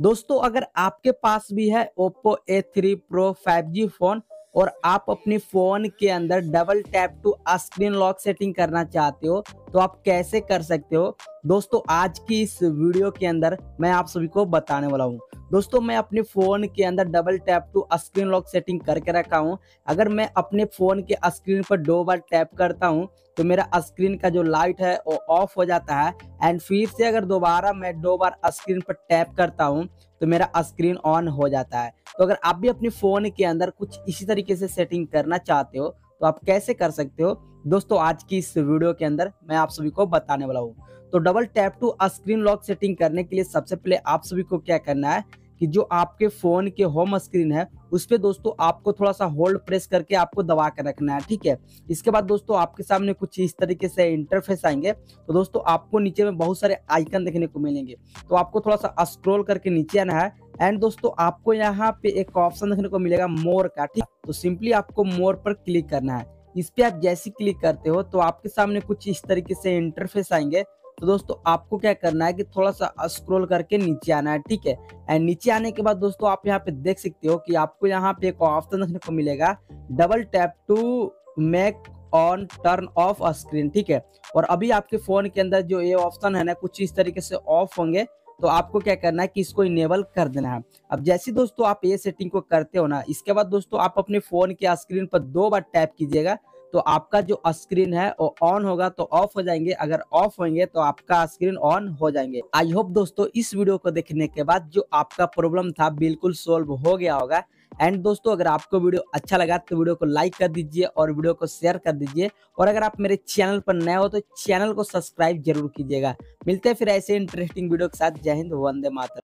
दोस्तों अगर आपके पास भी है Oppo A3 Pro 5G phone और आप अपने फ़ोन के अंदर double tap to screen lock setting करना चाहते हो तो आप कैसे कर सकते हो? दोस्तों, आज की इस वीडियो के अंदर मैं आप सभी को बताने वाला हूँ। दोस्तों, मैं अपने फ़ोन के अंदर double tap to screen lock setting करके रखा हूँ। अगर मैं अपने फ़ोन के स्क्रीन पर दो बार टैप करता हूँ तो मेरा स्क्रीन का जो लाइट है, वो ऑफ़ हो जाता है। एंड फिर से अगर दोबारा मैं दो बार स्क्रीन पर टैप करता हूँ तो मेरा स्क्रीन ऑन हो जाता है। तो अगर आप भी अपने फ़ोन के अंदर कुछ इसी तरीके से सेटिंग करना चाहते हो तो आप कैसे कर सकते हो? दोस्तों, आज की इस वीडियो के अंदर मैं आप सभी को बताने वाला हूँ। तो double tap to screen lock setting करने के लिए सबसे पहले आप सभी को क्या करना है कि जो आपके फ़ोन के होम स्क्रीन है, उस पर दोस्तों आपको थोड़ा सा होल्ड प्रेस करके आपको दबा कर रखना है, ठीक है? इसके बाद दोस्तों आपके सामने कुछ इस तरीके से इंटरफेस आएँगे तो दोस्तों आपको नीचे में बहुत सारे आइकन देखने को मिलेंगे। तो आपको थोड़ा सा स्क्रोल करके नीचे आना है एंड दोस्तों, आपको यहाँ पे एक ऑप्शन देखने को मिलेगा मोर का, ठीक तो सिंपली आपको मोर पर क्लिक करना है। इस पे आप जैसे क्लिक करते हो तो आपके सामने कुछ इस तरीके से इंटरफेस आएँगे। तो दोस्तों, आपको क्या करना है कि थोड़ा सा स्क्रॉल करके नीचे आना है, ठीक है? एंड नीचे आने के बाद दोस्तों, आप यहाँ पे देख सकते हो कि आपको यहाँ पे एक ऑप्शन देखने को मिलेगा। Double tap to make on turn off screen ठीक है? और अभी आपके फ़ोन के अंदर जो ये ऑप्शन है ना, कुछ इस तरीके से ऑफ़ होंगे। तो आपको क्या करना है कि इसको इनेबल कर देना है। अब जैसे दोस्तों आप ये सेटिंग को करते हो ना, इसके बाद दोस्तों आप अपने फ़ोन के स्क्रीन पर दो बार टैप कीजिएगा तो आपका जो स्क्रीन है वो ऑन होगा तो ऑफ़ हो जाएँगे। अगर ऑफ़ होंगे तो आपका स्क्रीन ऑन हो जाएँगे। आई होप दोस्तों इस वीडियो को देखने के बाद जो आपका प्रॉब्लम था, बिल्कुल सोल्व हो गया होगा। एंड दोस्तों, अगर आपको वीडियो अच्छा लगा तो वीडियो को लाइक कर दीजिए और वीडियो को शेयर कर दीजिए। और अगर आप मेरे चैनल पर नए हो तो चैनल को सब्सक्राइब ज़रूर कीजिएगा। मिलते हैं फिर ऐसे इंटरेस्टिंग वीडियो के साथ। जय हिंद, वंदे मातर